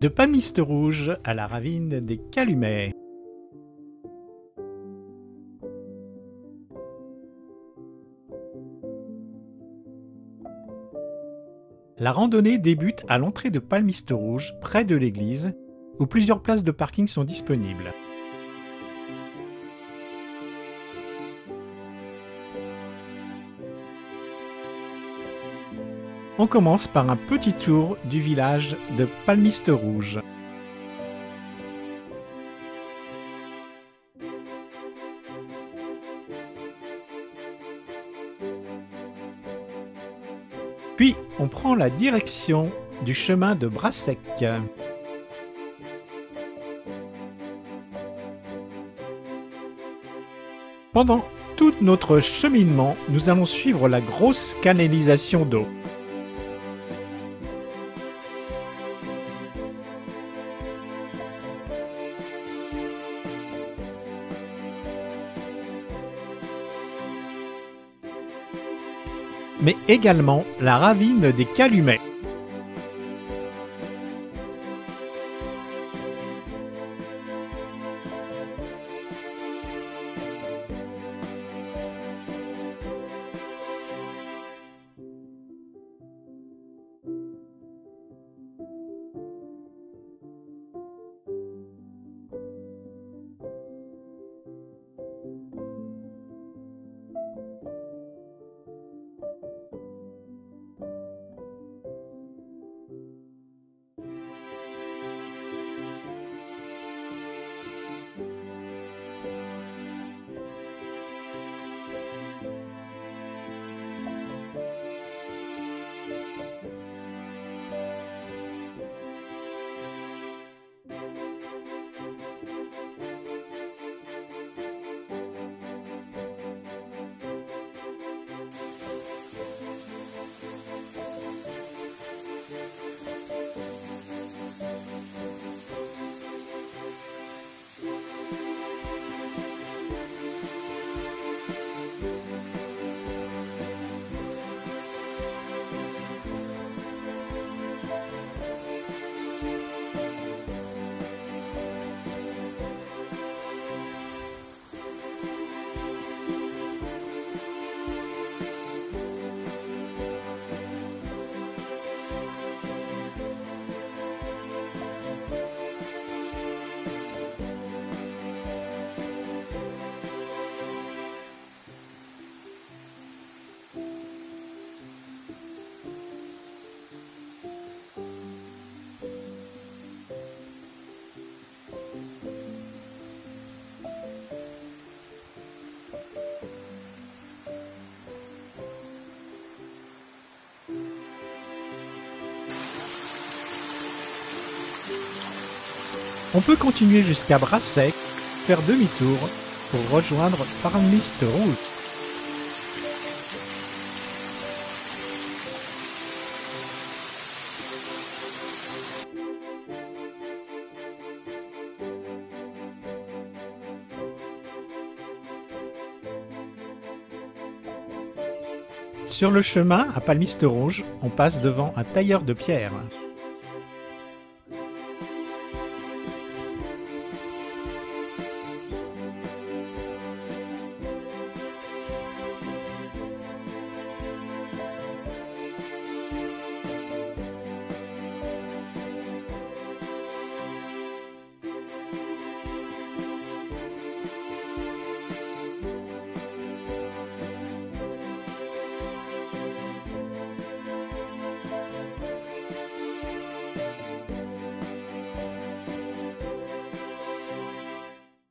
De Palmiste Rouge à la ravine des Calumets. La randonnée débute à l'entrée de Palmiste Rouge, près de l'église, où plusieurs places de parking sont disponibles. On commence par un petit tour du village de Palmiste Rouge. Puis on prend la direction du chemin de Brassec. Pendant tout notre cheminement, nous allons suivre la grosse canalisation d'eau. Mais également la ravine des Calumets. On peut continuer jusqu'à Brassec, faire demi-tour pour rejoindre Farmiste Rouge. Sur le chemin à Palmiste Rouge, on passe devant un tailleur de pierre.